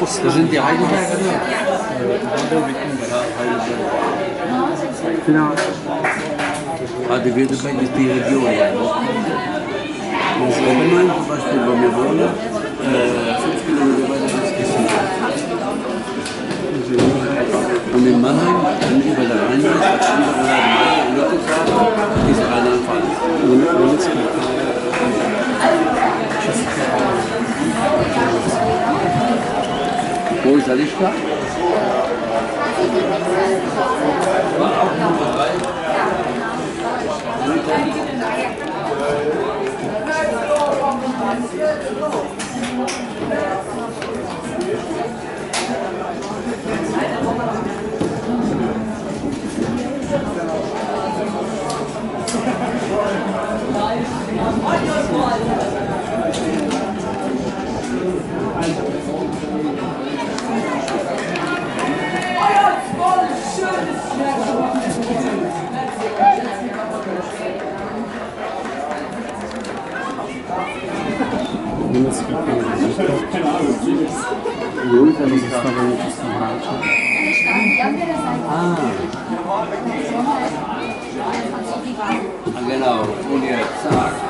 Das sind die Heidelberger? Genau. Heidelberg ist die Region. Und Schwabenheim zum Beispiel, wo wir wohnen, äh, fünf Kilometer weiter ist Kissen. Und in Mannheim, wenn über der Rhein ist, über der Lüttelshafen, ist Rheinland-Pfalz. Wo ist der Lichtschlag? Wo I'm gonna go to New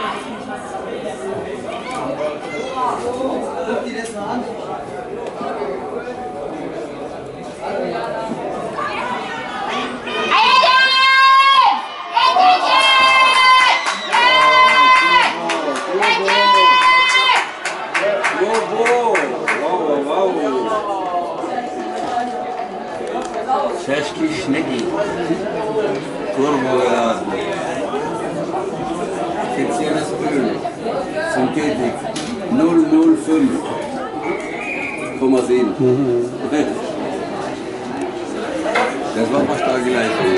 ちょっと言って下さい。0,7. Das war fast die Leistung.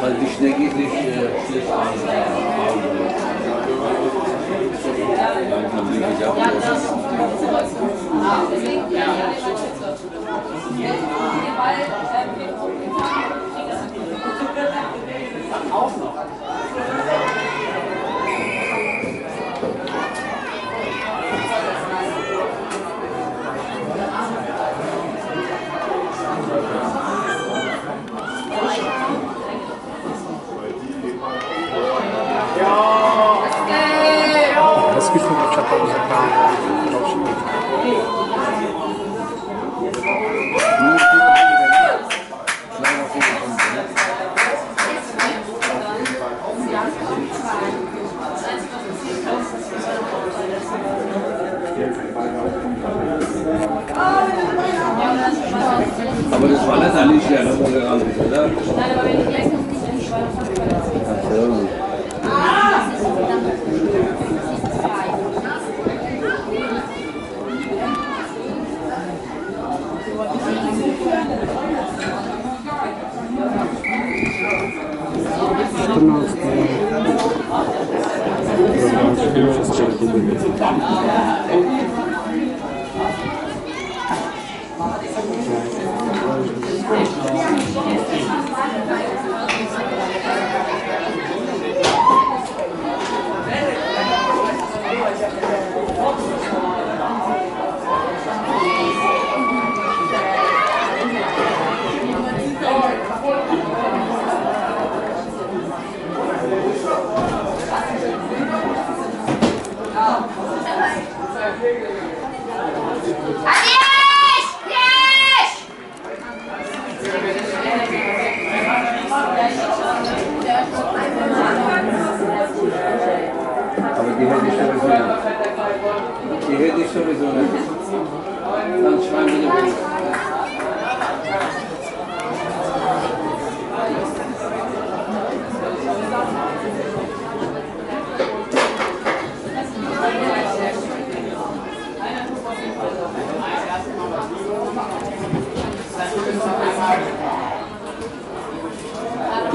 Weil die Schnecke nicht schlecht ausgearbeitet. Dann kann ich auch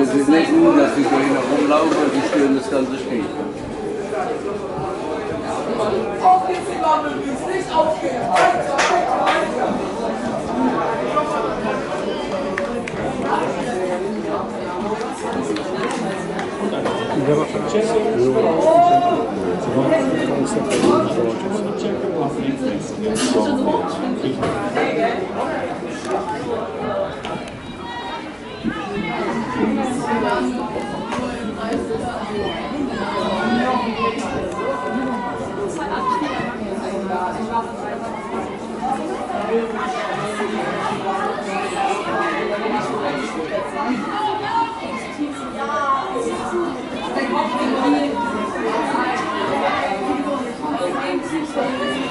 Das ist nicht nur, dass die so hier rumlaufen und die stören das ganze Spiel. Aufgeführt, nicht aufgehen. Weiter, weiter, weiter. Das ist eine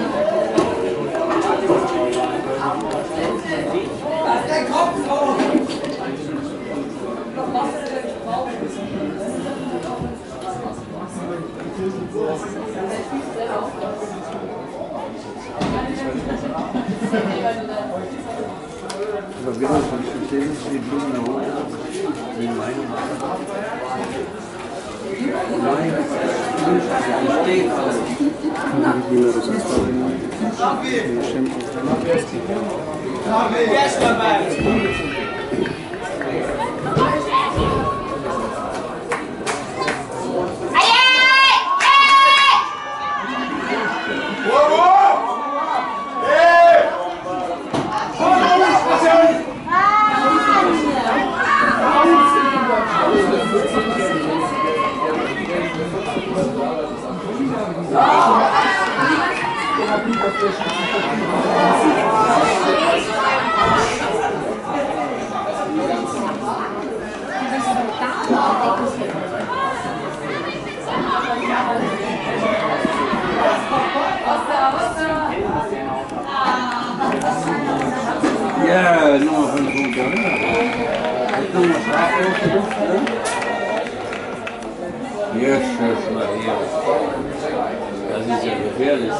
Yes, my man. é, não arranjou um problema, então mostrava para é do fundo. Yeshua Maria, as enfermeiras.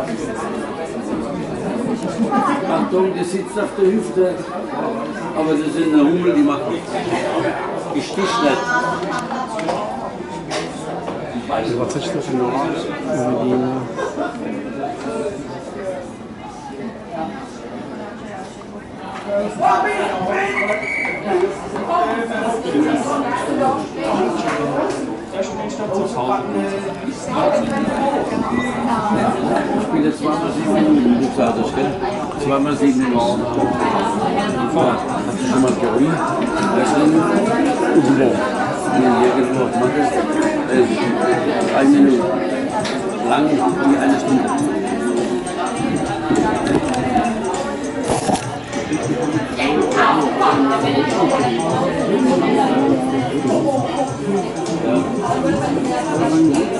Thank you. Achtung, der sitzt auf der Hüfte. Aber das ist eine Hummel, die macht nichts. Die sticht nicht der Spielstadt zu Ich spiele zweimal sieben Minuten, du sagst, gell? Zweimal sieben Minuten. Ja, hast du schon mal geholt? Das ist ein Ulo. Hier irgendwo, mach das. Eine Minute. Lang wie eine Stunde. Thank you mein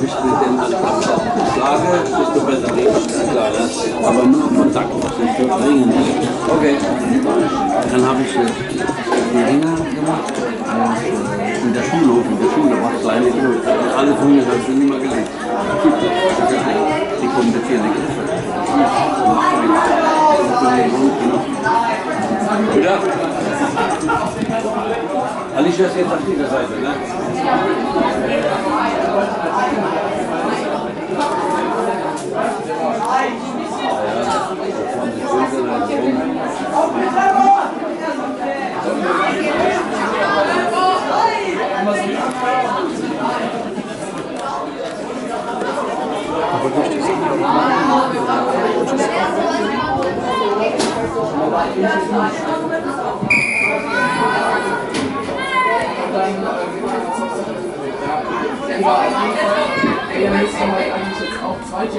habe ich mit dem Schlage, bist du besser reden. Ja, klar, das, aber nur Kontakt, das ist ringen. Okay. Dann habe ich die Ringer gemacht in der Schulhof, in der Schule, war kleine Schule. Alle Hunde hast du nie mal gelernt. Die kompetierende Griffe. Wieder? Alicia ist jetzt auf dieser Seite, ne? Aber durch über jeden Fall. Der nächste Mal eigentlich jetzt auch zweite.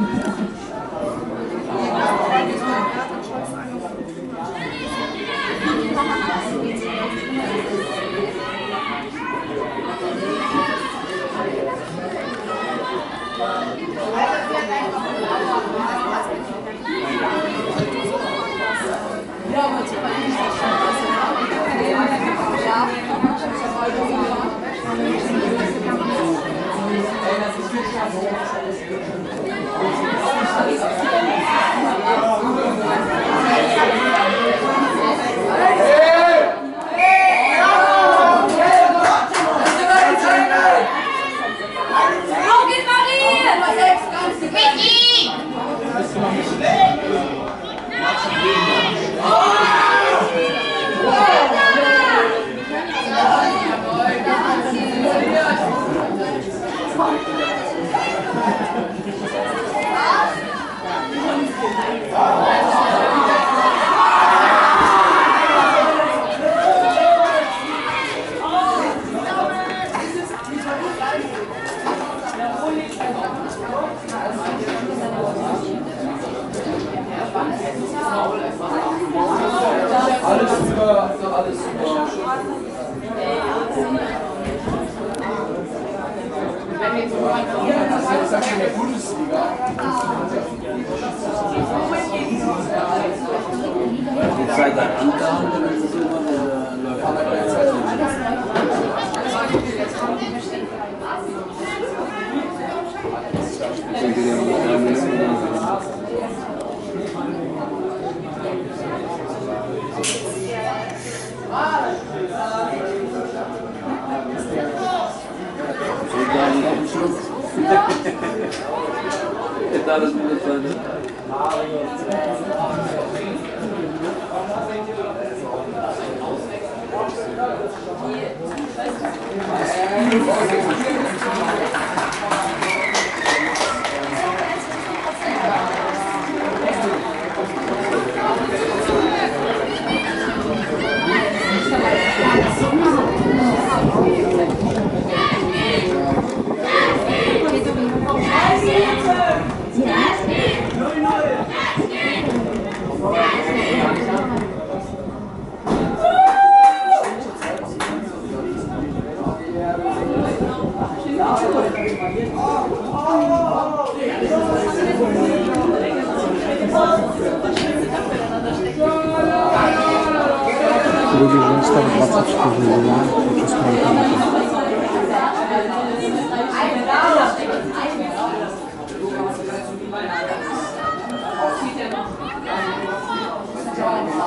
Hey! Sai daqui, tá?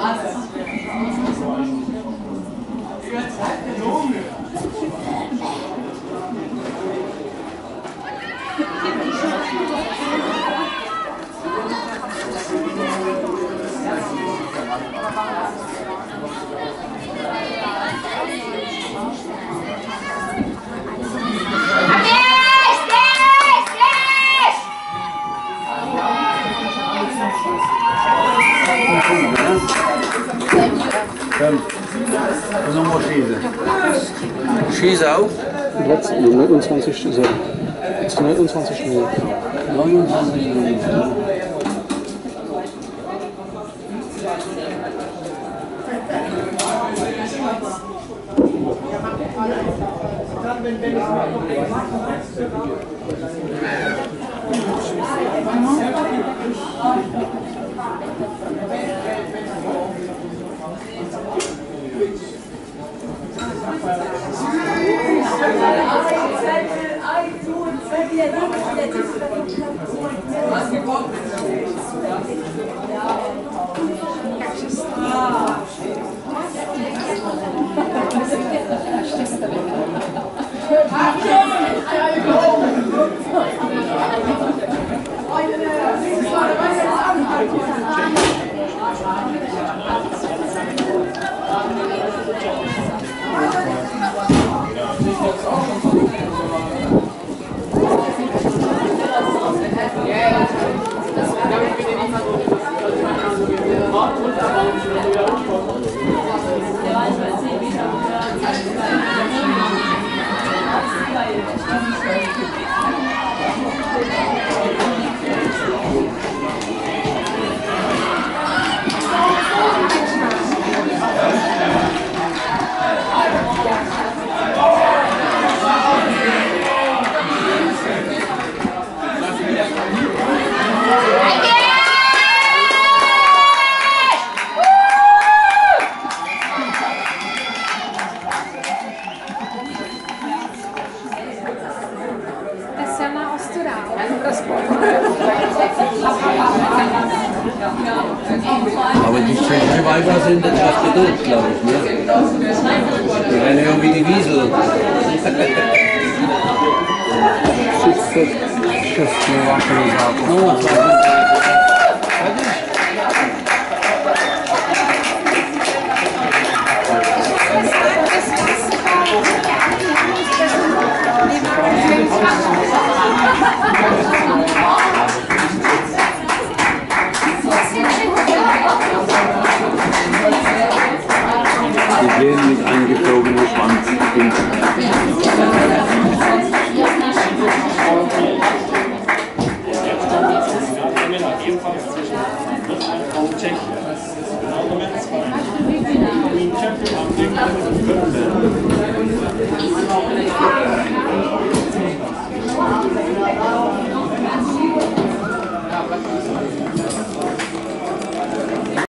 ます。Schießau. Platz 29, 29 Minuten. 29 Minuten. Mhm. Ja.